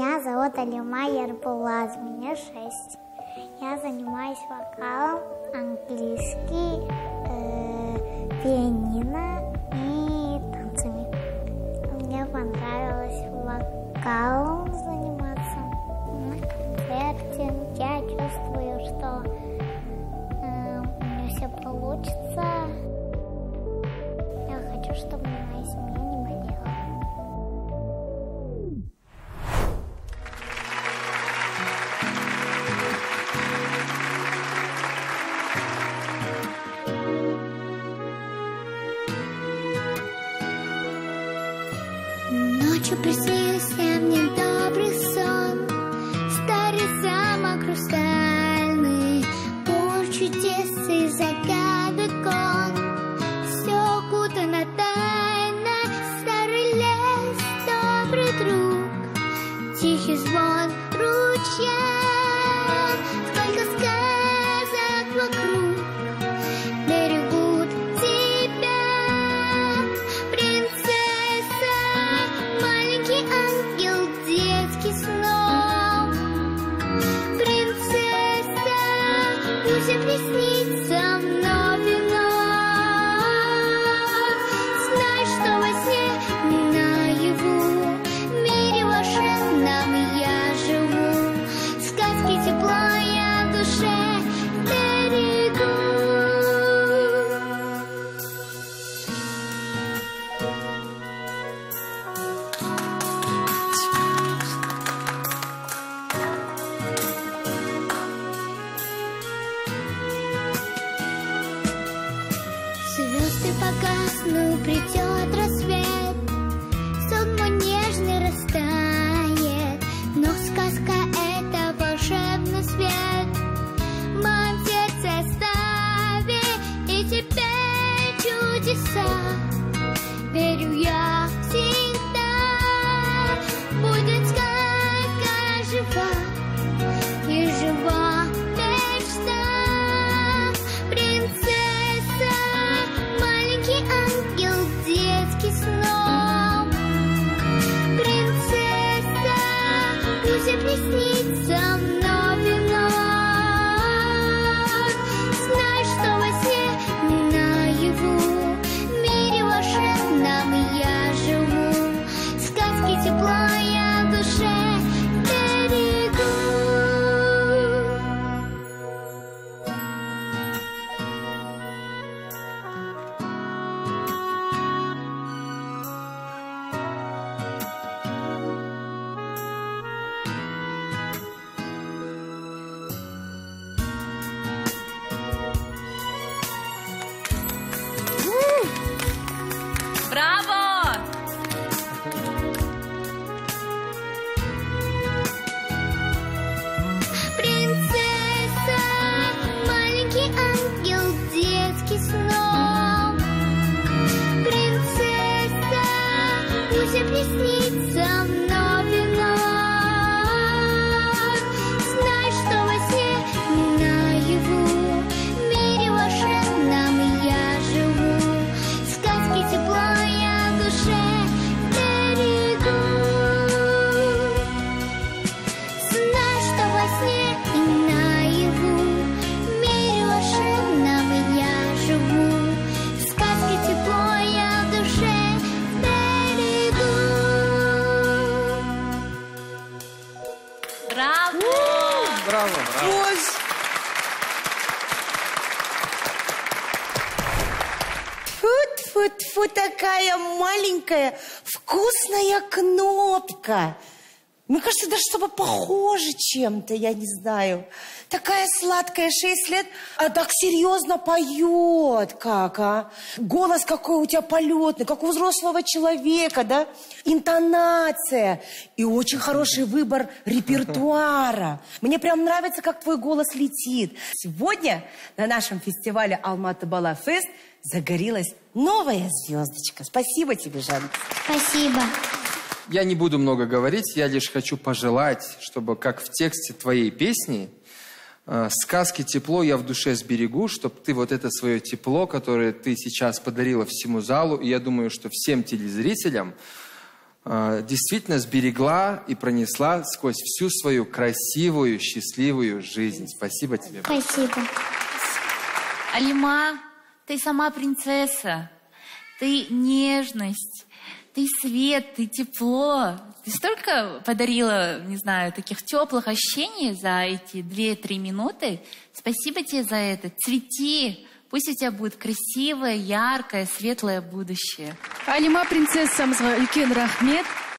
Меня зовут Алима Ярбулаз, мне шесть. Я занимаюсь вокалом, английский, э, пианино и танцами. Мне понравилось вокалом заниматься на концерте. Я чувствую, что э, у меня все получится. you perceive пусть Звезды погаснут, придет им приснится вновь и вновь. Знай, что во сне наяву, им приснится вновь Фу-фу-фу, такая маленькая вкусная кнопка. Мне кажется, даже чтобы похоже чем-то, я не знаю. Такая сладкая, 6 лет, а так серьезно поет, как, а? Голос какой у тебя полетный, как у взрослого человека, да? Интонация и очень хороший выбор репертуара. Мне прям нравится, как твой голос летит. Сегодня на нашем фестивале Алматы Бала Фест загорелась новая звездочка. Спасибо тебе, Жанна. Спасибо Я не буду много говорить, я лишь хочу пожелать, чтобы, как в тексте твоей песни, э, сказки тепло я в душе сберегу, чтобы ты вот это свое тепло, которое ты сейчас подарила всему залу, и я думаю, что всем телезрителям, э, действительно сберегла и пронесла сквозь всю свою красивую, счастливую жизнь. Спасибо тебе. Спасибо. Алима, ты сама принцесса. Ты нежность. Ты свет, ты тепло. Ты столько подарила, не знаю, таких теплых ощущений за эти две-три минуты. Спасибо тебе за это. Цвети. Пусть у тебя будет красивое, яркое, светлое будущее. алима принцессамызға үлкен рахмет